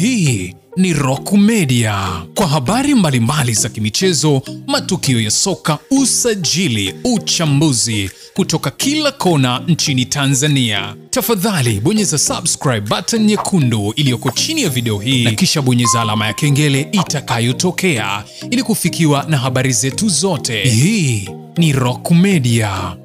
Hii ni Rock Media kwa habari mbalimbali za kimichezo, matukio ya soka, usajili, uchambuzi kutoka kila kona nchini Tanzania. Tafadhali bonyeza subscribe button nyekundu iliyoko chini ya video hii na kisha bonyeza alama ya kengele itakayotokea ili kufikiwa na habari zetu zote. Hii ni Rock Media.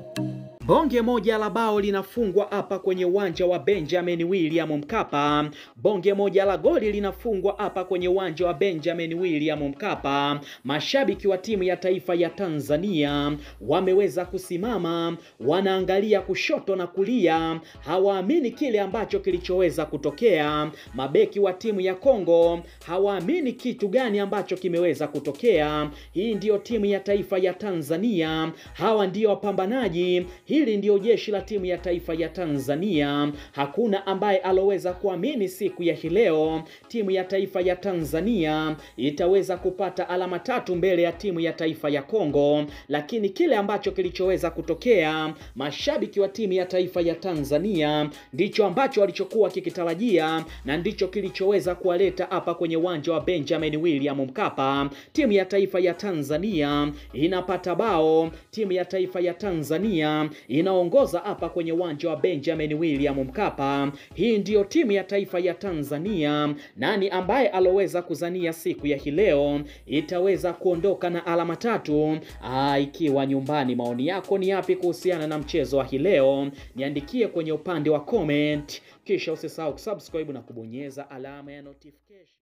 Bonge moja la bao linafungwa hapa kwenye uwanja wa Benjamin William Mkapa. Bonge moja la goli linafungwa hapa kwenye uwanja wa Benjamin William Mkapa. Mashabiki wa timu ya taifa ya Tanzania wameweza kusimama, wanaangalia kushoto na kulia, hawaamini kile ambacho kilichoweza kutokea. Mabeki wa timu ya Kongo hawaamini kitu gani ambacho kimeweza kutokea. Hii ndiyo timu ya taifa ya Tanzania, hawa ndio wapambanaji Hili ndiyo jeshi la timu ya taifa ya Tanzania. Hakuna ambaye aloweza kuamini siku ya hileo timu ya taifa ya Tanzania itaweza kupata alama tatu mbele ya timu ya taifa ya Kongo, lakini kile ambacho kilichoweza kutokea, mashabiki wa timu ya taifa ya Tanzania ndicho ambacho walichokuwa kikitarajia na ndicho kilichoweza kuwaleta hapa kwenye uwanja wa Benjamin William Mkapa. Timu ya taifa ya Tanzania inapata bao, timu ya taifa ya Tanzania inaongoza hapa kwenye uwanja wa Benjamin William Mkapa. Hii ndiyo timu ya taifa ya Tanzania. Nani ambaye aloweza kuzania siku ya hii leo itaweza kuondoka na alama tatu aa, ikiwa nyumbani? Maoni yako ni yapi kuhusiana na mchezo wa hii leo? Niandikie kwenye upande wa comment, kisha usisahau kusubscribe na kubonyeza alama ya notification.